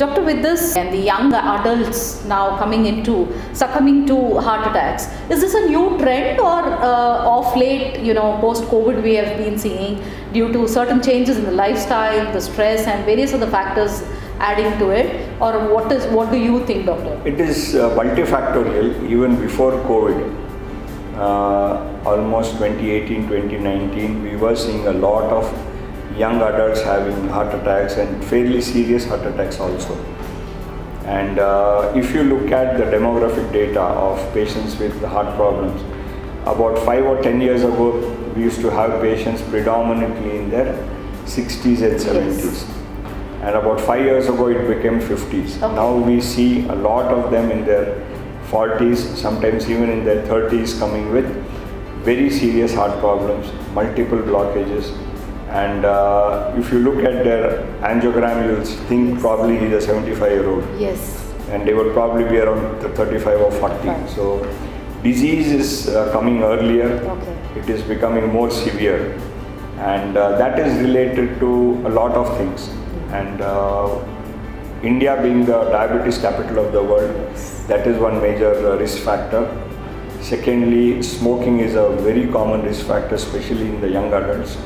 Doctor, with this and the young adults now coming into succumbing to heart attacks, is this a new trend or uh, of late, you know, post COVID, we have been seeing due to certain changes in the lifestyle, the stress, and various other factors adding to it, or what is what do you think, doctor? It is uh, multifactorial. Even before COVID, uh, almost 2018, 2019, we were seeing a lot of young adults having heart attacks and fairly serious heart attacks also. And uh, if you look at the demographic data of patients with heart problems, about five or ten years ago, we used to have patients predominantly in their 60s and 70s. Yes. And about five years ago, it became 50s. Okay. Now we see a lot of them in their 40s, sometimes even in their 30s, coming with very serious heart problems, multiple blockages. And uh, if you look at their angiogram, you'll think probably he's a 75 year old Yes. and they will probably be around th- 35 or 40. Right. So, disease is uh, coming earlier, Okay. it is becoming more severe, and uh, that is related to a lot of things. And uh, India being the diabetes capital of the world, that is one major uh, risk factor. Secondly, smoking is a very common risk factor, especially in the young adults.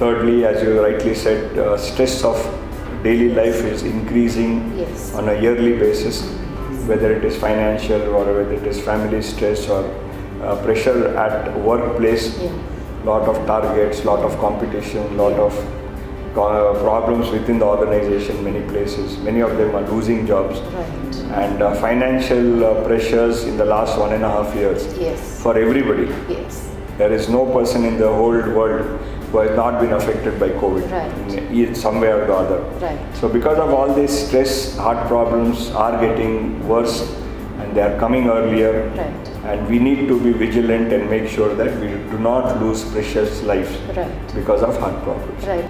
Thirdly, as you rightly said, uh, stress of daily life is increasing Yes. on a yearly basis, whether it is financial or whether it is family stress or uh, pressure at workplace, Yeah. lot of targets, lot of competition, lot of co- problems within the organization, many places. Many of them are losing jobs. Right. And uh, financial uh, pressures in the last one and a half years Yes. for everybody. Yes. There is no person in the whole world who has not been affected by COVID Right. in some way or the other. Right. So because of all this stress, heart problems are getting worse and they are coming earlier. Right. And we need to be vigilant and make sure that we do not lose precious lives because of heart problems. Right.